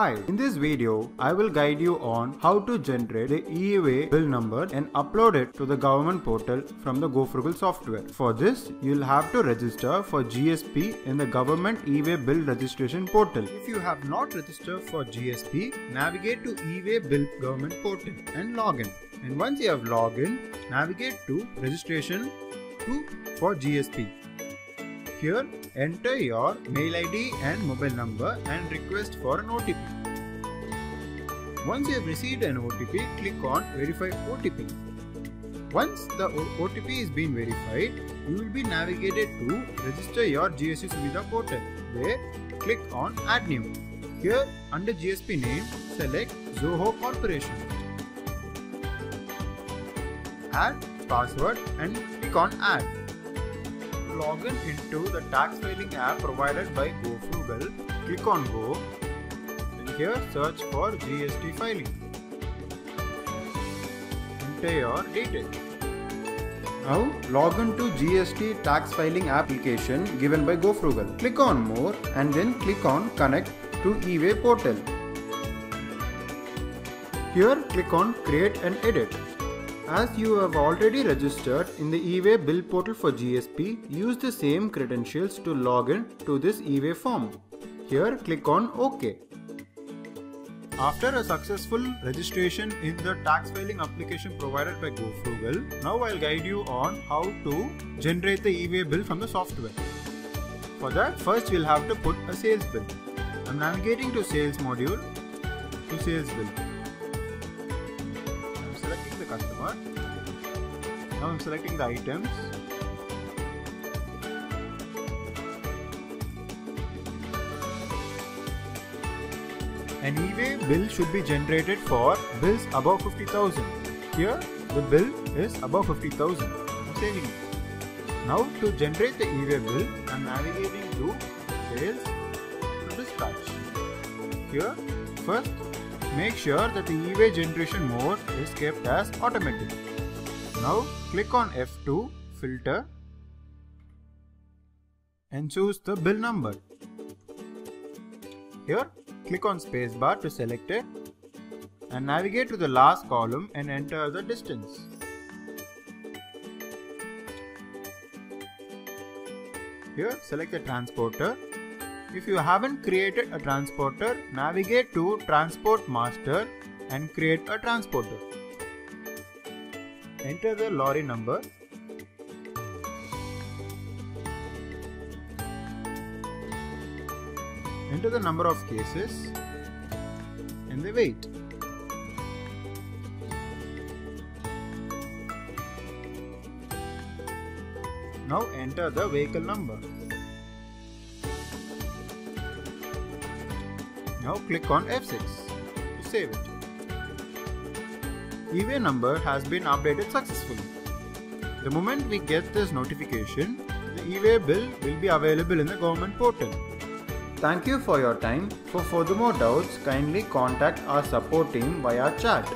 Hi, in this video, I will guide you on how to generate the e-way bill number and upload it to the government portal from the GoFrugal software. For this, you'll have to register for GSP in the government e-way bill registration portal. If you have not registered for GSP, navigate to e-way bill government portal and log in. And once you have logged in, navigate to registration to for GSP. Here, enter your mail ID and mobile number and request for an OTP. Once you have received an OTP, click on Verify OTP. Once the OTP is being verified, you will be navigated to register your GST Suvidha portal where click on Add New. Here under GSP name, select Zoho Corporation. Add password and click on Add log in into the tax filing app provided by GoFrugal, click on Go and here search for GST filing. Enter your details. Now log in to GST tax filing application given by GoFrugal. Click on More and then click on Connect to eWay portal. Here click on Create and Edit. As you have already registered in the eWay bill portal for GSP, use the same credentials to log in to this eWay form. Here click on OK. After a successful registration in the tax filing application provided by GoFrugal, now I'll guide you on how to generate the eWay bill from the software. For that, first we'll have to put a sales bill. I'm navigating to sales module to sales bill. Customer. Now I'm selecting the items. An eWay bill should be generated for bills above 50,000. Here the bill is above 50,000. I'm saving it. Now to generate the eWay bill, I'm navigating to sales to dispatch. Here first make sure that the eWay generation mode is kept as automatic. Now click on F2 filter and choose the bill number. Here click on spacebar to select it and navigate to the last column and enter the distance. Here select the transporter. If you haven't created a transporter, navigate to Transport Master and create a transporter. Enter the lorry number. Enter the number of cases and the weight. Now enter the vehicle number. Now click on F6 to save it. eWay number has been updated successfully. The moment we get this notification, the eWay bill will be available in the government portal. Thank you for your time. For furthermore doubts, kindly contact our support team via chat.